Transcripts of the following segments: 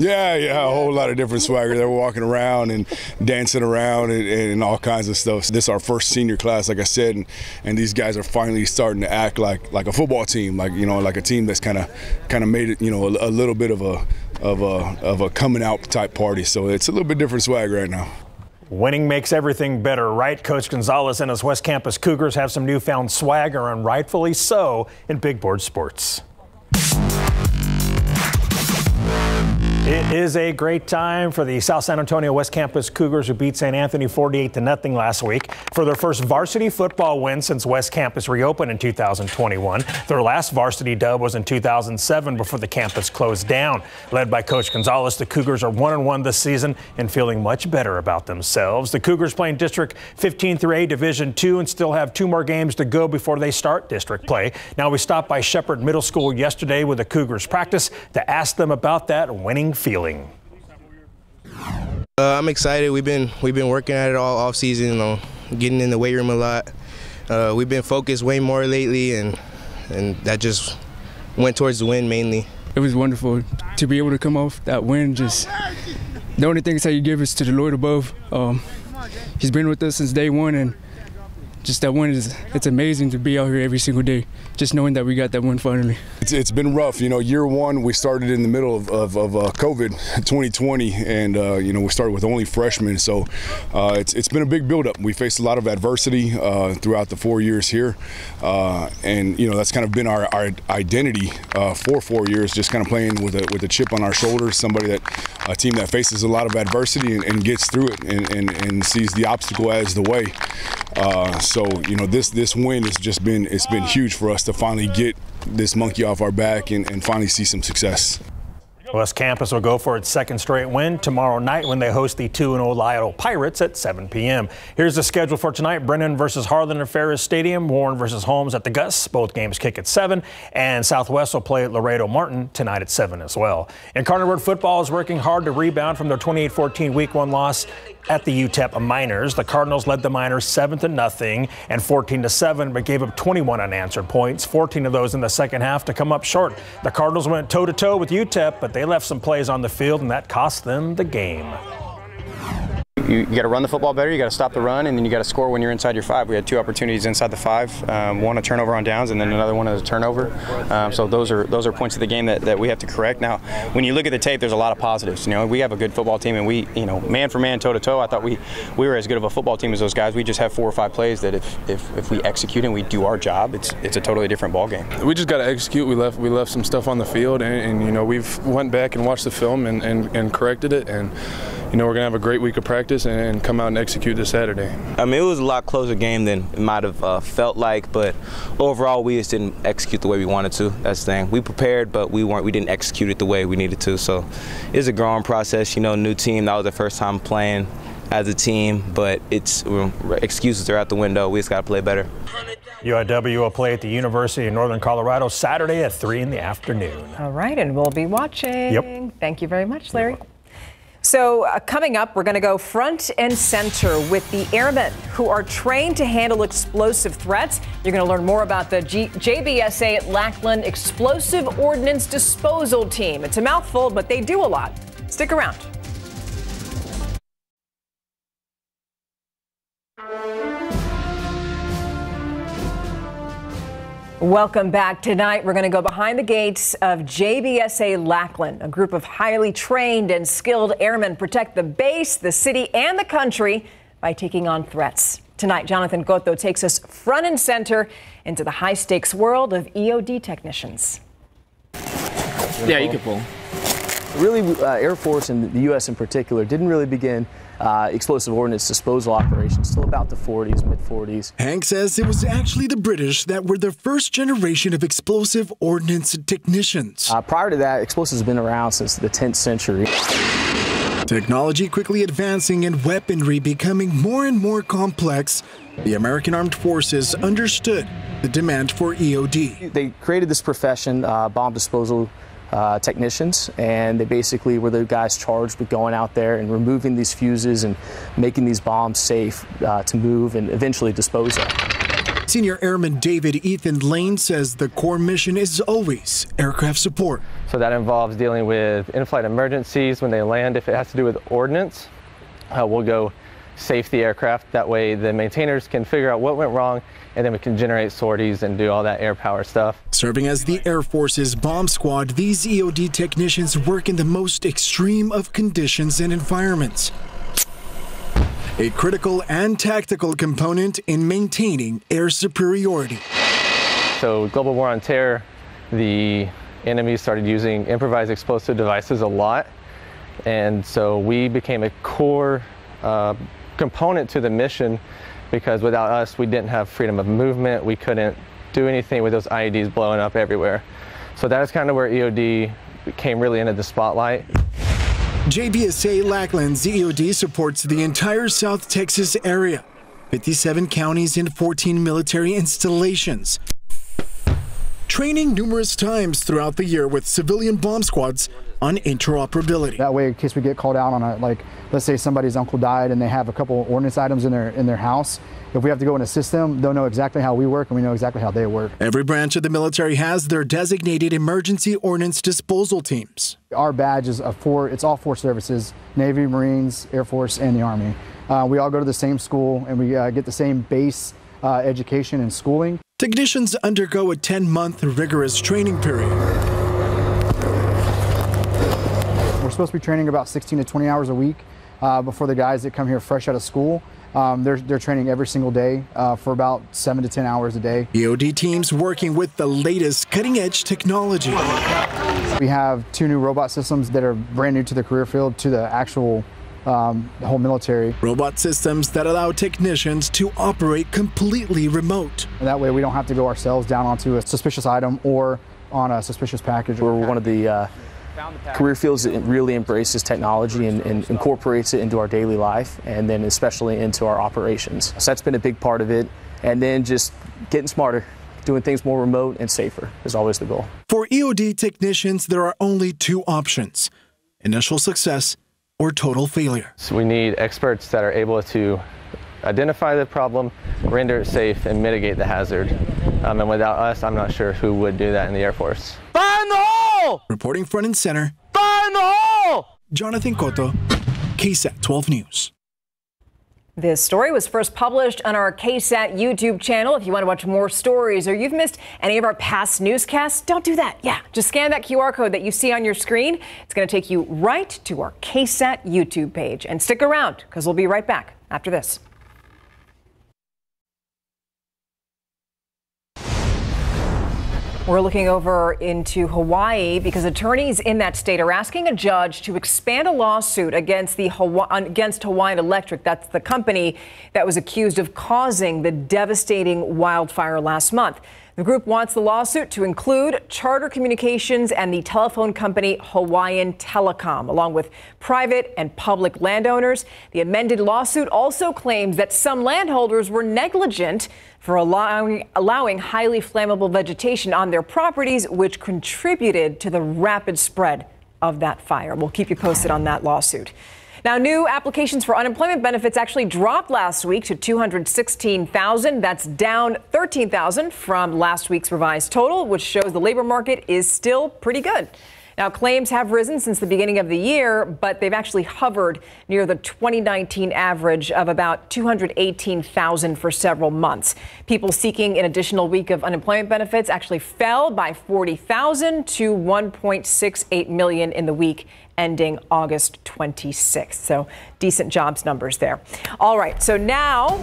Yeah, yeah, a whole lot of different swagger. They were walking around and dancing around and, and all kinds of stuff. So this is our first senior class, like I said, and, and these guys are finally starting to act like like a football team, like you know, like a team that's kind of kind of made it, you know, a, a little bit of a of a of a coming out type party. So it's a little bit different swag right now. Winning makes everything better, right? Coach Gonzalez and his West Campus Cougars have some newfound swagger, and rightfully so, in big board sports. It is a great time for the South San Antonio West Campus Cougars who beat St. Anthony 48 to nothing last week for their first varsity football win since West Campus reopened in 2021. Their last varsity dub was in 2007 before the campus closed down. Led by Coach Gonzalez, the Cougars are 1 and 1 this season and feeling much better about themselves. The Cougars play in District 15 3A Division 2 and still have two more games to go before they start district play. Now we stopped by Shepard Middle School yesterday with the Cougars practice to ask them about that winning feeling? Uh, I'm excited. We've been we've been working at it all off season, you know, getting in the weight room a lot. Uh, we've been focused way more lately, and and that just went towards the win mainly. It was wonderful to be able to come off that win. Just the only thing is how you give is to the Lord above. Um, he's been with us since day one, and just that win is it's amazing to be out here every single day just knowing that we got that win finally it's, it's been rough. You know year one we started in the middle of, of, of uh, covid 2020 and uh, you know we started with only freshmen. So uh, it's, it's been a big buildup. We faced a lot of adversity uh, throughout the four years here. Uh, and you know that's kind of been our, our identity uh, for four years just kind of playing with a, with a chip on our shoulders somebody that a team that faces a lot of adversity and, and gets through it and, and, and, sees the obstacle as the way. So so you know this this win has just been it's been huge for us to finally get this monkey off our back and, and finally see some success. West Campus will go for its second straight win tomorrow night when they host the 2-0 Lytle Pirates at 7 p.m. Here's the schedule for tonight. Brennan versus Harlan at Farris Stadium. Warren versus Holmes at the Gus. Both games kick at 7. And Southwest will play at Laredo Martin tonight at 7 as well. And Carnegie football is working hard to rebound from their 28-14 Week 1 loss at the UTEP Miners. The Cardinals led the Miners 7 to nothing and 14 to 7, but gave up 21 unanswered points, 14 of those in the second half to come up short. The Cardinals went toe to toe with UTEP, but they left some plays on the field, and that cost them the game you, got to run the football better. You got to stop the run, and then you got to score when you're inside your five. We had two opportunities inside the five, um, one a turnover on downs, and then another one as a turnover. Um, so those are those are points of the game that, that we have to correct. Now, when you look at the tape, there's a lot of positives. You know, we have a good football team, and we, you know, man for man, toe to toe. I thought we we were as good of a football team as those guys. We just have four or five plays that if if, if we execute and we do our job, it's it's a totally different ball game. We just got to execute. We left we left some stuff on the field, and, and you know we've went back and watched the film and, and, and corrected it and you know, we're going to have a great week of practice and come out and execute this Saturday. I mean, it was a lot closer game than it might have uh, felt like, but overall, we just didn't execute the way we wanted to. That's the thing. We prepared, but we weren't. We didn't execute it the way we needed to. So it's a growing process. You know, new team. That was the first time playing as a team, but it's excuses are out the window. We just got to play better. UIW will play at the University of Northern Colorado Saturday at 3 in the afternoon. All right, and we'll be watching. Yep. Thank you very much, Larry. So, uh, coming up, we're going to go front and center with the airmen who are trained to handle explosive threats. You're going to learn more about the G- JBSA Lackland Explosive Ordnance Disposal Team. It's a mouthful, but they do a lot. Stick around. Welcome back. Tonight, we're going to go behind the gates of JBSA Lackland. A group of highly trained and skilled airmen protect the base, the city, and the country by taking on threats. Tonight, Jonathan Cotto takes us front and center into the high stakes world of EOD technicians. Yeah, you can pull. Really, uh, Air Force and the U.S. in particular didn't really begin uh, explosive ordnance disposal operations till about the 40s, mid 40s. Hank says it was actually the British that were the first generation of explosive ordnance technicians. Uh, prior to that, explosives have been around since the 10th century. Technology quickly advancing and weaponry becoming more and more complex, the American Armed Forces understood the demand for EOD. They created this profession, uh, bomb disposal uh, technicians, and they basically were the guys charged with going out there and removing these fuses and making these bombs safe uh, to move and eventually dispose of. Senior Airman David Ethan Lane says the core mission is always aircraft support. So that involves dealing with in-flight emergencies when they land. If it has to do with ordnance, uh, we'll go safe the aircraft. That way the maintainers can figure out what went wrong and then we can generate sorties and do all that air power stuff. Serving as the Air Force's bomb squad, these EOD technicians work in the most extreme of conditions and environments. A critical and tactical component in maintaining air superiority. So global war on terror, the enemy started using improvised explosive devices a lot. And so we became a core uh, component to the mission because without us, we didn't have freedom of movement. We couldn't do anything with those IEDs blowing up everywhere. So that is kind of where EOD came really into the spotlight. JBSA Lackland's EOD supports the entire South Texas area, 57 counties and 14 military installations. Training numerous times throughout the year with civilian bomb squads on interoperability. That way, in case we get called out on a, like, let's say somebody's uncle died and they have a couple ordnance items in their in their house. If we have to go and assist them, they'll know exactly how we work and we know exactly how they work. Every branch of the military has their designated emergency ordnance disposal teams. Our badge is a four, it's all four services, Navy, Marines, Air Force, and the Army. Uh, we all go to the same school and we uh, get the same base uh, education and schooling. Technicians undergo a 10-month rigorous training period. We're supposed to be training about 16 to 20 hours a week uh, before the guys that come here fresh out of school. Um, they're, they're training every single day uh, for about seven to 10 hours a day. EOD teams working with the latest cutting edge technology. We have two new robot systems that are brand new to the career field, to the actual um, the whole military. Robot systems that allow technicians to operate completely remote. And that way we don't have to go ourselves down onto a suspicious item or on a suspicious package. We're one of the uh, career fields that really embraces technology and, and, incorporates it into our daily life and then especially into our operations. So that's been a big part of it. And then just getting smarter, doing things more remote and safer is always the goal. For EOD technicians, there are only two options initial success or total failure. So we need experts that are able to identify the problem, render it safe, and mitigate the hazard. Um, and without us, I'm not sure who would do that in the Air Force. Find the hole! Reporting front and center. Find the hole! Jonathan Cotto, KSAT 12 News. This story was first published on our KSAT YouTube channel. If you want to watch more stories or you've missed any of our past newscasts, don't do that. Yeah, just scan that QR code that you see on your screen. It's going to take you right to our KSAT YouTube page. And stick around because we'll be right back after this. We're looking over into Hawaii because attorneys in that state are asking a judge to expand a lawsuit against the Hawaii, against Hawaiian Electric. That's the company that was accused of causing the devastating wildfire last month. The group wants the lawsuit to include Charter Communications and the telephone company Hawaiian Telecom, along with private and public landowners. The amended lawsuit also claims that some landholders were negligent for allowing, allowing highly flammable vegetation on their properties, which contributed to the rapid spread of that fire. We'll keep you posted on that lawsuit. Now, new applications for unemployment benefits actually dropped last week to 216,000. That's down 13,000 from last week's revised total, which shows the labor market is still pretty good. Now, claims have risen since the beginning of the year, but they've actually hovered near the 2019 average of about 218,000 for several months. People seeking an additional week of unemployment benefits actually fell by 40,000 to 1.68 million in the week ending August 26th. So decent jobs numbers there. All right, so now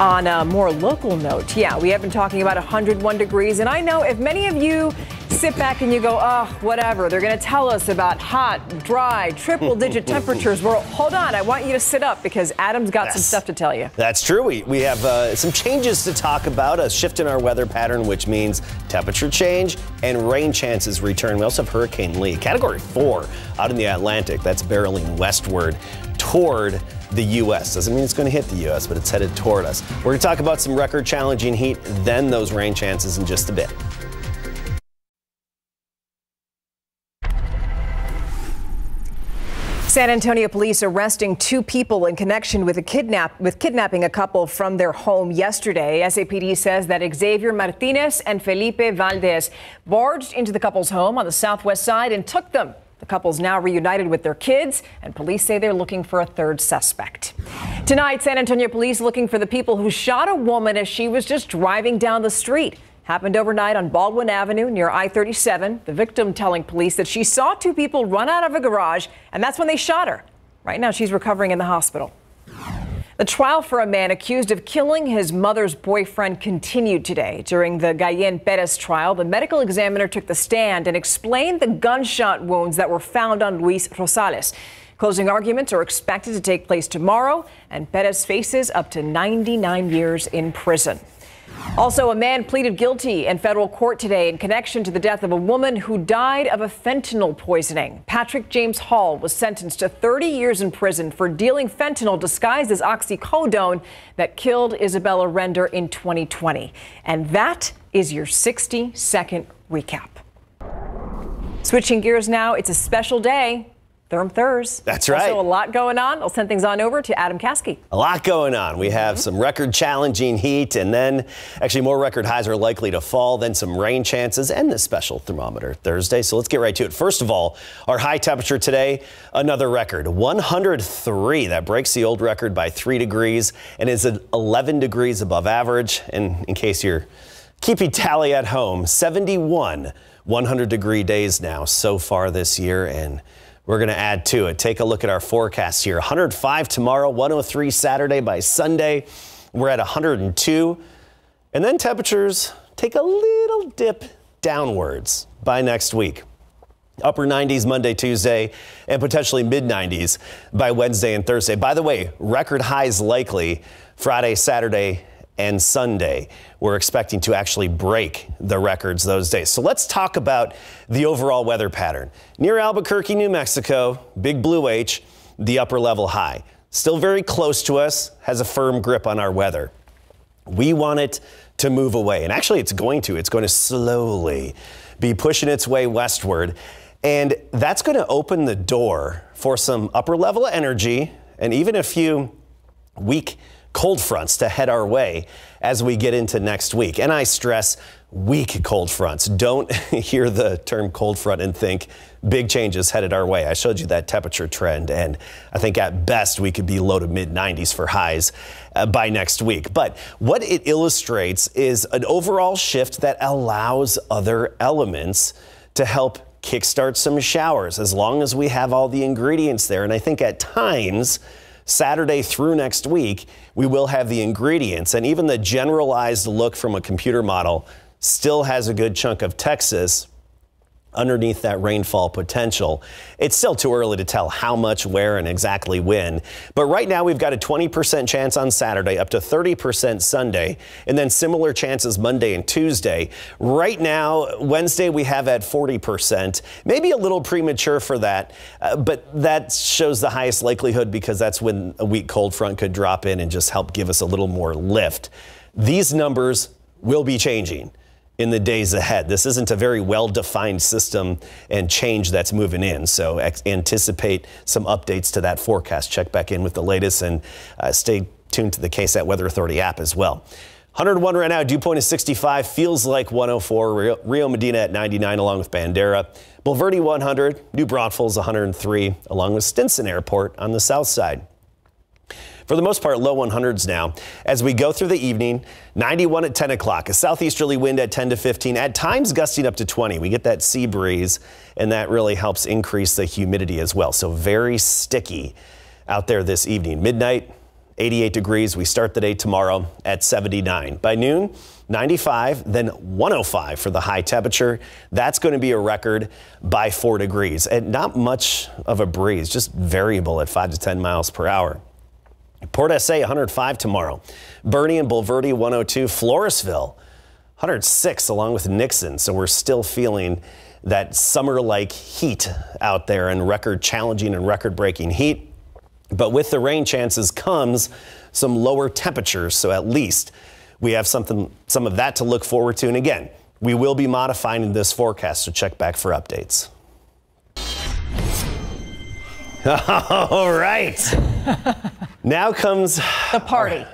on a more local note, yeah, we have been talking about 101 degrees, and I know if many of you sit back and you go, oh, whatever, they're going to tell us about hot, dry, triple digit temperatures. Well, hold on, I want you to sit up because Adam's got yes. some stuff to tell you. That's true. We, we have uh, some changes to talk about, a shift in our weather pattern, which means temperature change and rain chances return. We also have Hurricane Lee, category four out in the Atlantic. That's barreling westward toward the U.S. Doesn't mean it's going to hit the U.S., but it's headed toward us. We're going to talk about some record challenging heat, then those rain chances in just a bit. San Antonio police arresting two people in connection with a kidnap with kidnapping a couple from their home yesterday. SAPD says that Xavier Martinez and Felipe Valdez barged into the couple's home on the southwest side and took them. The couple's now reunited with their kids, and police say they're looking for a third suspect. Tonight, San Antonio police looking for the people who shot a woman as she was just driving down the street. Happened overnight on Baldwin Avenue near I 37. The victim telling police that she saw two people run out of a garage, and that's when they shot her. Right now, she's recovering in the hospital. The trial for a man accused of killing his mother's boyfriend continued today. During the Gayen Perez trial, the medical examiner took the stand and explained the gunshot wounds that were found on Luis Rosales. Closing arguments are expected to take place tomorrow, and Perez faces up to 99 years in prison. Also, a man pleaded guilty in federal court today in connection to the death of a woman who died of a fentanyl poisoning. Patrick James Hall was sentenced to 30 years in prison for dealing fentanyl disguised as oxycodone that killed Isabella Render in 2020. And that is your 60 second recap. Switching gears now, it's a special day. Therm Thurs. That's right. Also, a lot going on. I'll send things on over to Adam Caskey. A lot going on. We have Mm-hmm. some record challenging heat, and then actually more record highs are likely to fall, then some rain chances, and this special thermometer Thursday. So let's get right to it. First of all, our high temperature today, another record 103. That breaks the old record by three degrees and is at 11 degrees above average. And in case you're keeping tally at home, 71 100 degree days now so far this year. And we're going to add to it. Take a look at our forecast here 105 tomorrow, 103 Saturday by Sunday. We're at 102. And then temperatures take a little dip downwards by next week. Upper 90s Monday, Tuesday, and potentially mid 90s by Wednesday and Thursday. By the way, record highs likely Friday, Saturday, and Sunday. We're expecting to actually break the records those days. So let's talk about the overall weather pattern. Near Albuquerque, New Mexico, Big Blue H, the upper level high. Still very close to us, has a firm grip on our weather. We want it to move away. And actually, it's going to. It's going to slowly be pushing its way westward. And that's going to open the door for some upper level energy and even a few weak cold fronts to head our way as we get into next week. And I stress weak cold fronts. Don't hear the term cold front and think big changes headed our way. I showed you that temperature trend, and I think at best we could be low to mid 90s for highs uh, by next week. But what it illustrates is an overall shift that allows other elements to help kickstart some showers as long as we have all the ingredients there. And I think at times, Saturday through next week, we will have the ingredients. And even the generalized look from a computer model still has a good chunk of Texas underneath that rainfall potential. It's still too early to tell how much, where, and exactly when. But right now, we've got a 20% chance on Saturday, up to 30% Sunday, and then similar chances Monday and Tuesday. Right now, Wednesday, we have at 40%. Maybe a little premature for that, uh, but that shows the highest likelihood because that's when a weak cold front could drop in and just help give us a little more lift. These numbers will be changing in the days ahead. This isn't a very well defined system and change that's moving in. So anticipate some updates to that forecast. Check back in with the latest and uh, stay tuned to the KSAT Weather Authority app as well. 101 right now, dew point is 65, feels like 104. Rio, Rio Medina at 99 along with Bandera. Bulverde 100, New Braunfels 103 along with Stinson Airport on the south side. For the most part, low 100s now. As we go through the evening, 91 at 10 o'clock, a southeasterly wind at 10 to 15, at times gusting up to 20. We get that sea breeze, and that really helps increase the humidity as well. So very sticky out there this evening. Midnight, 88 degrees. We start the day tomorrow at 79. By noon, 95, then 105 for the high temperature. That's going to be a record by 4 degrees. And not much of a breeze, just variable at 5 to 10 miles per hour. Port SA 105 tomorrow. Boerne and Bulverde 102. Floresville 106 along with Nixon. So we're still feeling that summer like heat out there and record challenging and record breaking heat. But with the rain chances comes some lower temperatures. So at least we have something, some of that to look forward to. And again, we will be modifying this forecast. So check back for updates. All right. now comes the party.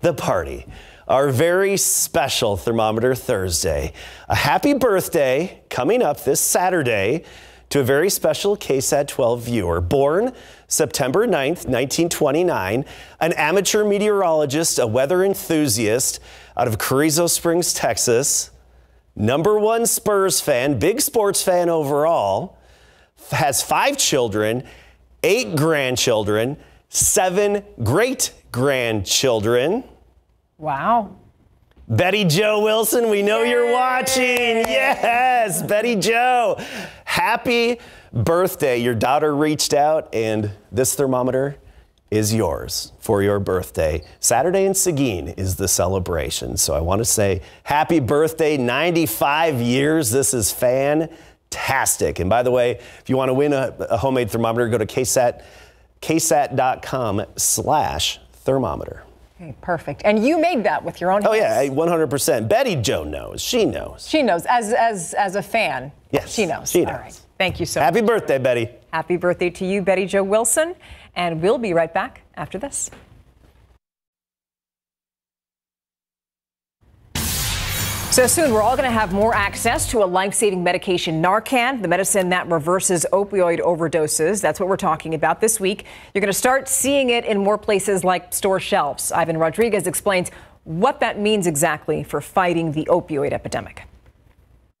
the party. Our very special thermometer Thursday. A happy birthday coming up this Saturday to a very special KSAT 12 viewer. Born September 9th, 1929, an amateur meteorologist, a weather enthusiast out of Carrizo Springs, Texas. Number one Spurs fan, big sports fan overall, has five children, eight grandchildren, seven great grandchildren. Wow. Betty Joe Wilson, we know you're watching. Yes, Betty Joe. Happy birthday. Your daughter reached out, and this thermometer is yours for your birthday. Saturday in Seguin is the celebration. So I want to say happy birthday, 95 years. This is fantastic. And by the way, if you want to win a, a homemade thermometer, go to ksat, ksat.com slash thermometer. Okay, perfect. And you made that with your own Oh yeah, 100%. Betty Joe knows. She knows. She knows. As as as a fan. Yes, She knows. she knows. right. Thank you so Happy much. birthday, Betty. Happy birthday to you, Betty Joe Wilson. And we'll be right back after this. So soon, we're all going to have more access to a life saving medication, Narcan, the medicine that reverses opioid overdoses. That's what we're talking about this week. You're going to start seeing it in more places like store shelves. Ivan Rodriguez explains what that means exactly for fighting the opioid epidemic.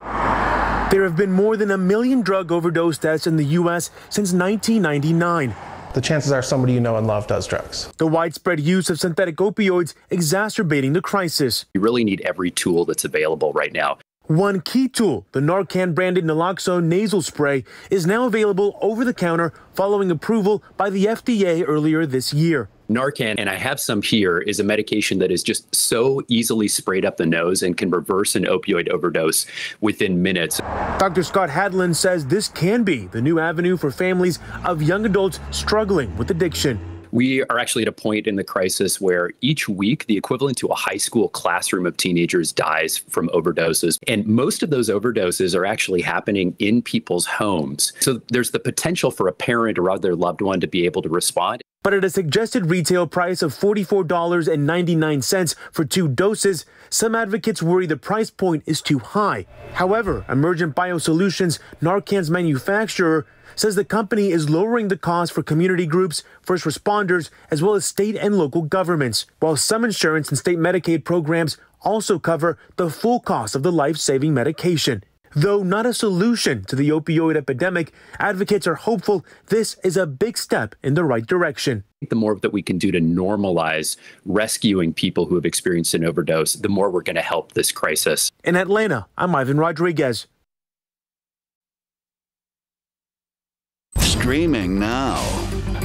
There have been more than a million drug overdose deaths in the U.S. since 1999. The chances are somebody you know and love does drugs. The widespread use of synthetic opioids exacerbating the crisis. You really need every tool that's available right now. One key tool, the Narcan branded naloxone nasal spray, is now available over the counter following approval by the FDA earlier this year. Narcan, and I have some here, is a medication that is just so easily sprayed up the nose and can reverse an opioid overdose within minutes. Dr. Scott Hadland says this can be the new avenue for families of young adults struggling with addiction. We are actually at a point in the crisis where each week the equivalent to a high school classroom of teenagers dies from overdoses. And most of those overdoses are actually happening in people's homes. So there's the potential for a parent or other loved one to be able to respond. But at a suggested retail price of $44.99 for two doses, some advocates worry the price point is too high. However, Emergent Biosolutions, Narcan's manufacturer, says the company is lowering the cost for community groups, first responders, as well as state and local governments, while some insurance and state Medicaid programs also cover the full cost of the life saving medication. Though not a solution to the opioid epidemic, advocates are hopeful this is a big step in the right direction. The more that we can do to normalize rescuing people who have experienced an overdose, the more we're going to help this crisis. In Atlanta, I'm Ivan Rodriguez. Streaming now.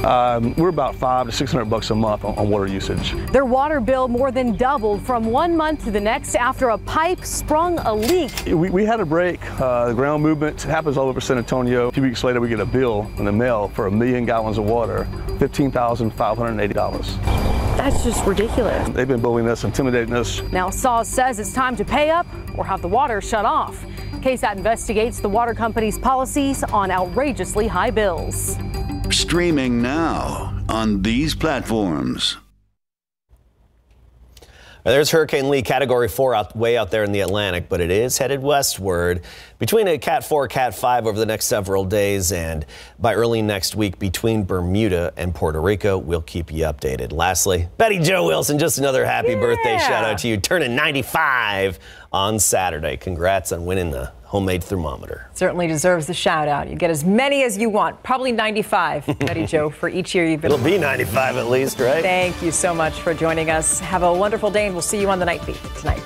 Um, we're about five to six hundred bucks a month on, on, water usage. Their water bill more than doubled from one month to the next after a pipe sprung a leak. We, we had a break. Uh, the ground movement happens all over San Antonio. A few weeks later, we get a bill in the mail for a million gallons of water, fifteen thousand five hundred eighty dollars. That's just ridiculous. They've been bullying us, intimidating us. Now SAWS says it's time to pay up or have the water shut off. KSAT investigates the water company's policies on outrageously high bills. Streaming now on these platforms. There's Hurricane Lee, Category 4, out, way out there in the Atlantic, but it is headed westward between a Cat 4, Cat 5 over the next several days, and by early next week between Bermuda and Puerto Rico. We'll keep you updated. Lastly, Betty Joe Wilson, just another happy yeah. birthday shout out to you, turning 95 on Saturday. Congrats on winning the homemade thermometer. Certainly deserves the shout out. You get as many as you want, probably 95, Betty Joe, for each year you've been. It'll be 95 at least, right? Thank you so much for joining us. Have a wonderful day, and we'll see you on the night beat tonight.